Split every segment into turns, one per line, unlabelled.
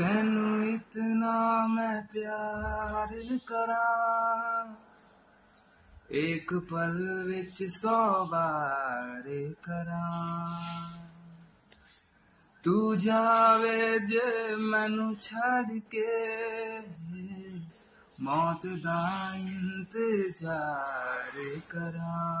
तेनू इतना मैं प्यार करा। एक पल विच सौ बार करा। तू जावे जे मैनू छड़ के। मौत दा इंतज़ार करा।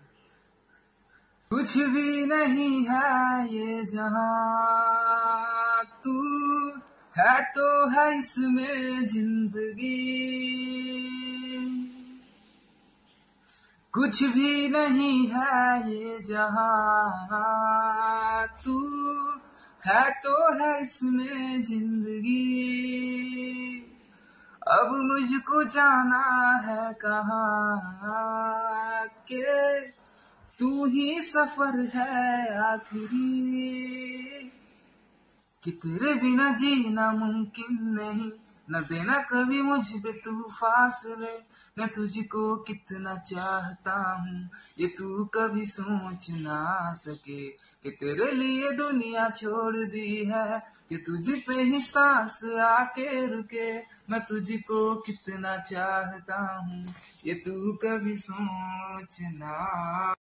कुछ भी नहीं है ये जहाँ तू है तो है इसमें ज़िंदगी। कुछ भी नहीं है ये जहाँ तू है तो है इसमें ज़िंदगी। अब मुझको जाना है कहाँ के तू ही सफ़र है आखिरी। कि तेरे बिना जीना मुमकिन नहीं, न देना कभी मुझ पे तू फासले मैं तुझको कितना चाहता हूँ, ये तू कभी सोच ना सके। कि तेरे लिए दुनिया छोड़ दी है, कि तुझ पे ही सांस आके रुके। मैं तुझको कितना चाहता हूँ, ये तू कभी सोच ना